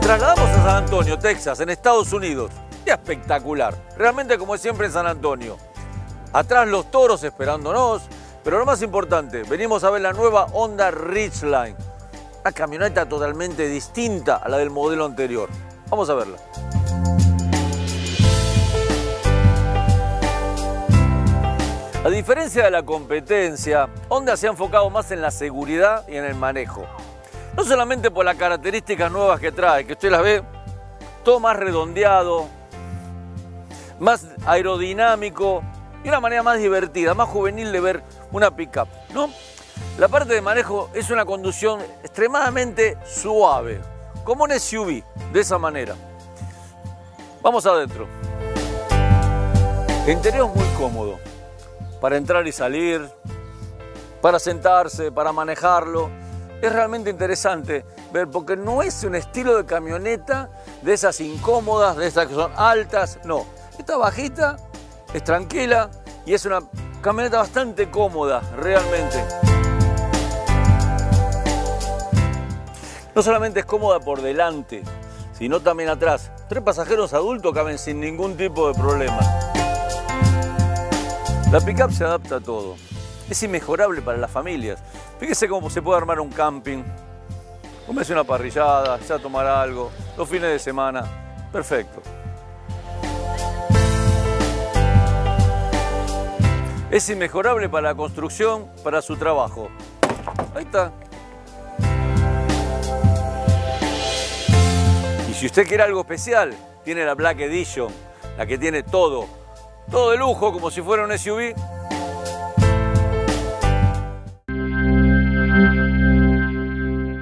trasladamos a San Antonio, Texas, en Estados Unidos. ¡Qué espectacular! Realmente como es siempre en San Antonio. Atrás los toros esperándonos, pero lo más importante, venimos a ver la nueva Honda Ridgeline. Una camioneta totalmente distinta a la del modelo anterior. Vamos a verla. A diferencia de la competencia, Honda se ha enfocado más en la seguridad y en el manejo. No solamente por las características nuevas que trae, que usted las ve todo más redondeado, más aerodinámico y una manera más divertida, más juvenil de ver una pickup, ¿no? La parte de manejo es una conducción extremadamente suave, como un SUV, de esa manera. Vamos adentro. El interior es muy cómodo para entrar y salir, para sentarse, para manejarlo. Es realmente interesante ver, porque no es un estilo de camioneta de esas incómodas, de esas que son altas, no. Está bajita, es tranquila y es una camioneta bastante cómoda, realmente. No solamente es cómoda por delante, sino también atrás. Tres pasajeros adultos caben sin ningún tipo de problema. La pickup se adapta a todo. Es inmejorable para las familias. Fíjese cómo se puede armar un camping, comerse una parrillada, ya tomar algo, los fines de semana. Perfecto. Es inmejorable para la construcción, para su trabajo. Ahí está. Y si usted quiere algo especial, tiene la Black Edition, la que tiene todo todo de lujo como si fuera un SUV.